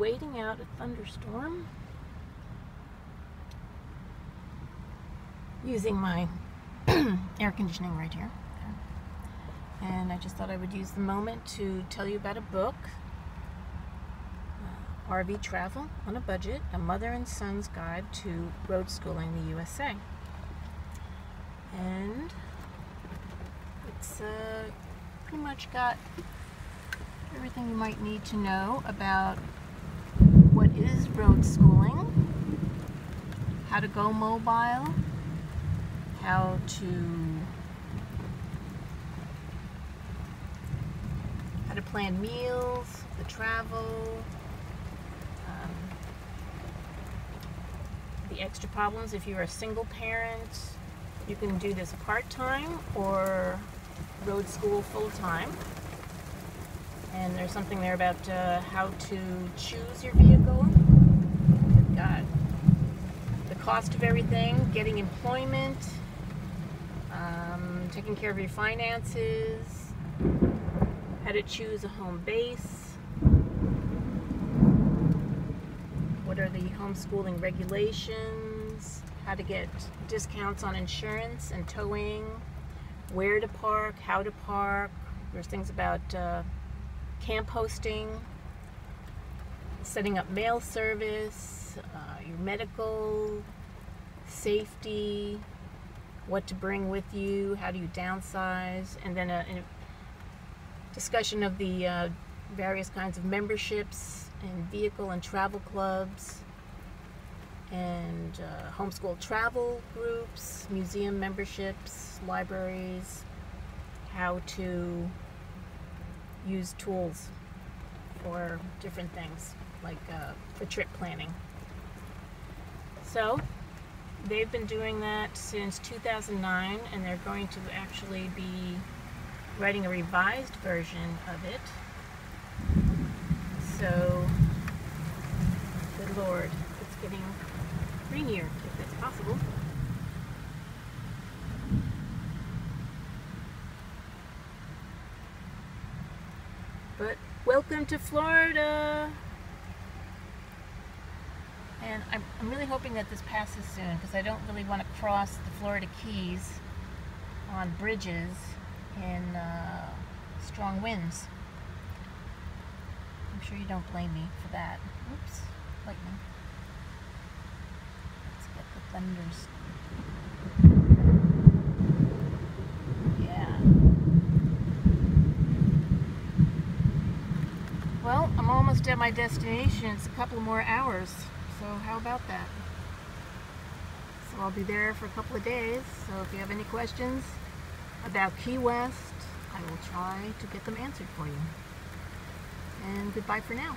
waiting out a thunderstorm using my air conditioning right here. And I just thought I would use the moment to tell you about a book uh, RV Travel on a Budget A Mother and Son's Guide to Road Schooling in the USA. And it's uh, pretty much got everything you might need to know about schooling, how to go mobile, how to how to plan meals, the travel, um, the extra problems if you're a single parent. You can do this part-time or road school full-time. And there's something there about uh, how to choose your vehicle. Cost of everything, getting employment, um, taking care of your finances, how to choose a home base, what are the homeschooling regulations, how to get discounts on insurance and towing, where to park, how to park. There's things about uh, camp hosting, setting up mail service, uh, your medical, safety, what to bring with you, how do you downsize, and then a, a discussion of the uh, various kinds of memberships and vehicle and travel clubs and uh, homeschool travel groups, museum memberships, libraries, how to use tools for different things, like uh, for trip planning. So, they've been doing that since 2009, and they're going to actually be writing a revised version of it. So, good lord, it's getting rainier, if it's possible. But welcome to Florida! And I'm, I'm really hoping that this passes soon because I don't really want to cross the Florida Keys on bridges in uh, strong winds. I'm sure you don't blame me for that. Oops, lightning. Let's get the thunders. Yeah. Well, I'm almost at my destination. It's a couple more hours. So how about that? So I'll be there for a couple of days. So if you have any questions about Key West, I will try to get them answered for you. And goodbye for now.